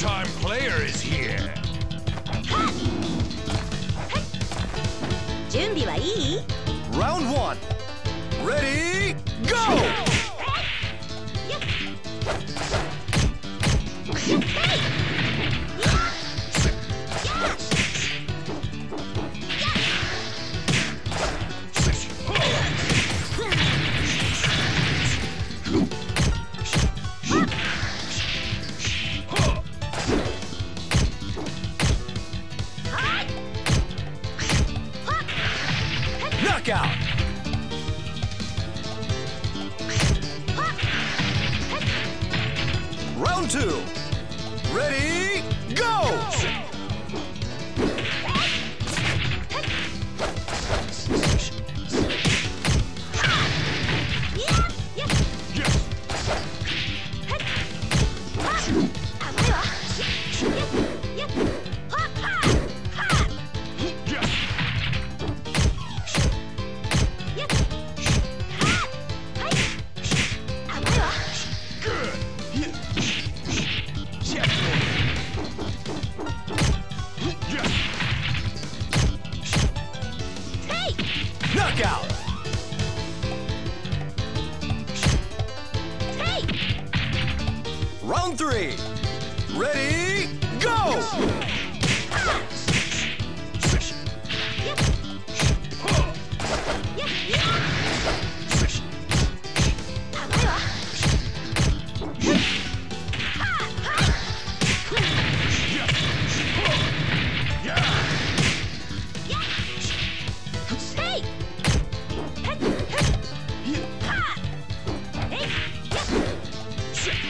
time player is here. 準備はいい Round one. Ready, go! Knockout! Round two. Ready, Knockout! Round three. Ready, go!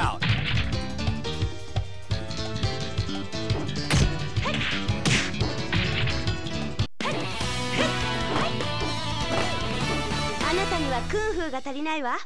あなたにはクンフーが足りないわ。